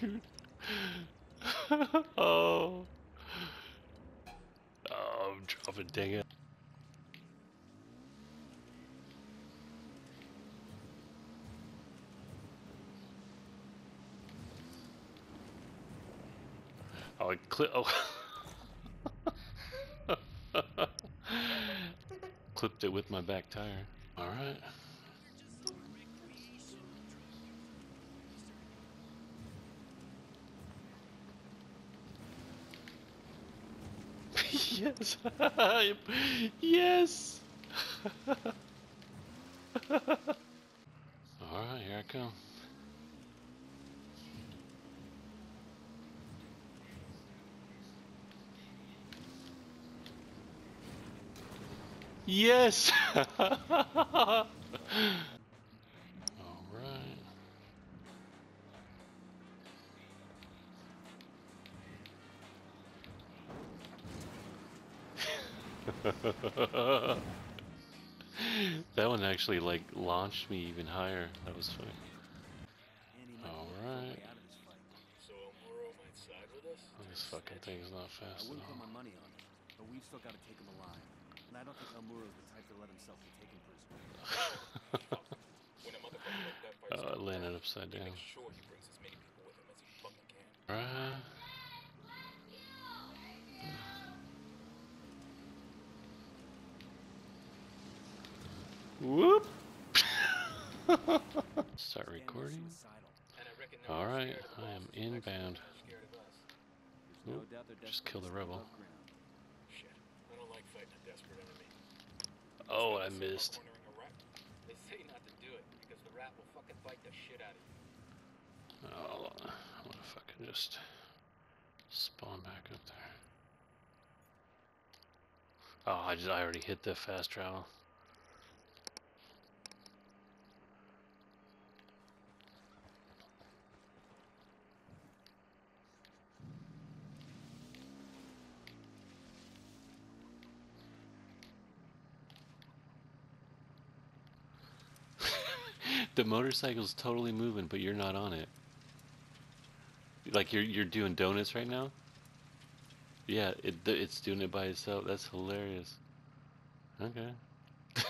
dude. oh. Oh, I'm dropping, dang it. Oh, I clip. Oh. Clipped it with my back tire. All right. Yes. yes. All right, here I come. Yes. that one actually like launched me even higher. That was funny. Right. Us? Oh, this fucking thing's not I fast at all. money on oh, it, but we've still got to take him alive. And I don't think El Muro's the type to let himself be taken prisoner. Oh, landed upside down. makes Not to do it because the rat will fucking bite the shit out of you. Oh, I oh, want to fucking just spawn back up there. Oh, I just I already hit the fast travel. The motorcycle's totally moving, but you're not on it. Like you're you're doing donuts right now. Yeah, it it's doing it by itself. That's hilarious. Okay.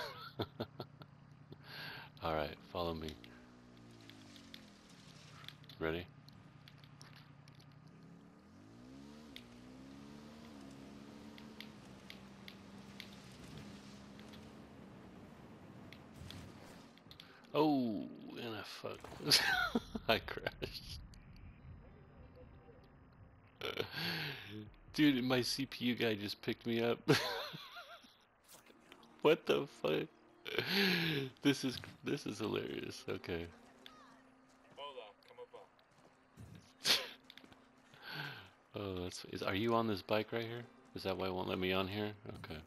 All right, follow me. Ready? Oh, and I fucked. I crashed. Dude, my CPU guy just picked me up. what the fuck? This is this is hilarious. Okay. Oh, that's is are you on this bike right here? Is that why it won't let me on here? Okay.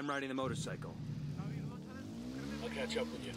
I'm riding the motorcycle. I'll catch up with you.